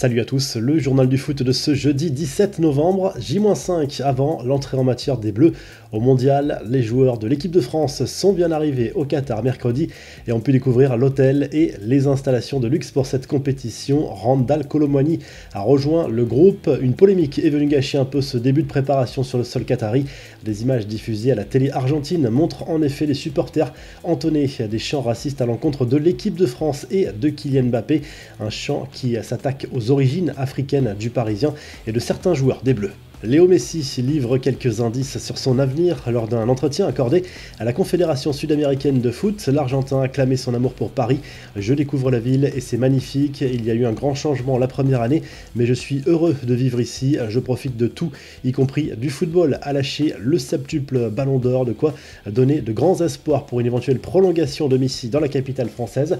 Salut à tous, le journal du foot de ce jeudi 17 novembre, J-5 avant l'entrée en matière des Bleus au mondial. Les joueurs de l'équipe de France sont bien arrivés au Qatar mercredi et ont pu découvrir l'hôtel et les installations de luxe pour cette compétition. Randall Colomwani a rejoint le groupe. Une polémique est venue gâcher un peu ce début de préparation sur le sol qatari. Des images diffusées à la télé argentine montrent en effet les supporters entonner des chants racistes à l'encontre de l'équipe de France et de Kylian Mbappé. Un chant qui s'attaque aux origines africaines du Parisien et de certains joueurs des Bleus. Léo Messi livre quelques indices sur son avenir lors d'un entretien accordé à la Confédération sud-américaine de foot. L'Argentin a clamé son amour pour Paris. Je découvre la ville et c'est magnifique. Il y a eu un grand changement la première année, mais je suis heureux de vivre ici. Je profite de tout, y compris du football. À lâcher le septuple ballon d'or, de quoi donner de grands espoirs pour une éventuelle prolongation de Messi dans la capitale française.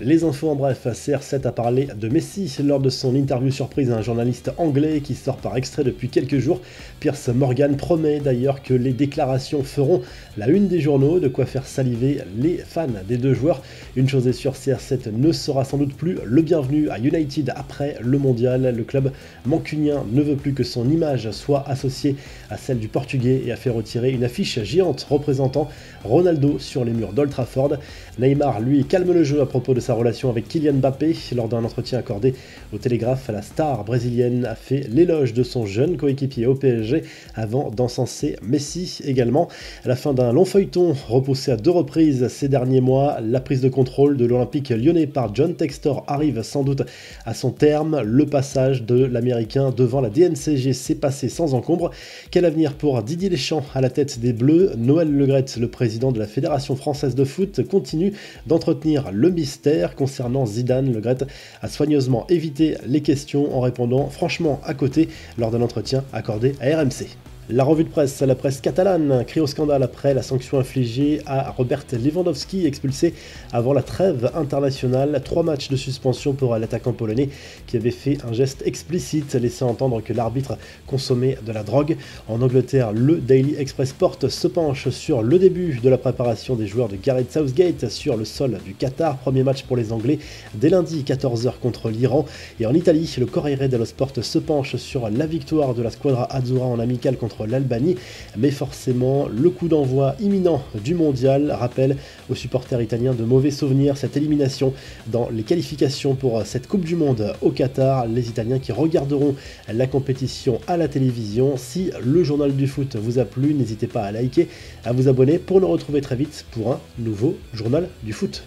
Les infos en bref, CR7 a parlé de Messi lors de son interview surprise à un journaliste anglais qui sort par extrait depuis quelques jours. Pierce Morgan promet d'ailleurs que les déclarations feront la une des journaux, de quoi faire saliver les fans des deux joueurs. Une chose est sûre, CR7 ne sera sans doute plus le bienvenu à United après le mondial. Le club mancunien ne veut plus que son image soit associée à celle du portugais et a fait retirer une affiche géante représentant Ronaldo sur les murs d'Old Trafford. Neymar, lui, calme le jeu à propos de sa relation avec Kylian Mbappé. Lors d'un entretien accordé au Télégraphe, la star brésilienne a fait l'éloge de son jeune coéquipier au PSG avant d'encenser Messi également. À la fin d'un long feuilleton repoussé à deux reprises ces derniers mois, la prise de contrôle de l'Olympique lyonnais par John Textor arrive sans doute à son terme. Le passage de l'Américain devant la DNCG s'est passé sans encombre. Quel avenir pour Didier Deschamps à la tête des Bleus? Noël Legrette, le président de la Fédération française de foot, continue d'entretenir le mystère concernant Zidane. Le Gret a soigneusement évité les questions en répondant franchement à côté lors d'un entretien accordé à RMC. La revue de presse, la presse catalane crie au scandale après la sanction infligée à Robert Lewandowski, expulsé avant la trêve internationale. Trois matchs de suspension pour l'attaquant polonais qui avait fait un geste explicite laissant entendre que l'arbitre consommait de la drogue. En Angleterre, le Daily Express Sport se penche sur le début de la préparation des joueurs de Gareth Southgate sur le sol du Qatar. Premier match pour les Anglais dès lundi 14h contre l'Iran. Et en Italie, le Corriere dello Sport se penche sur la victoire de la Squadra Azzurra en amical contre l'Albanie. Mais forcément, le coup d'envoi imminent du mondial rappelle aux supporters italiens de mauvais souvenirs cette élimination dans les qualifications pour cette Coupe du Monde au Qatar. Les Italiens qui regarderont la compétition à la télévision. Si le journal du foot vous a plu, n'hésitez pas à liker, à vous abonner pour nous retrouver très vite pour un nouveau journal du foot.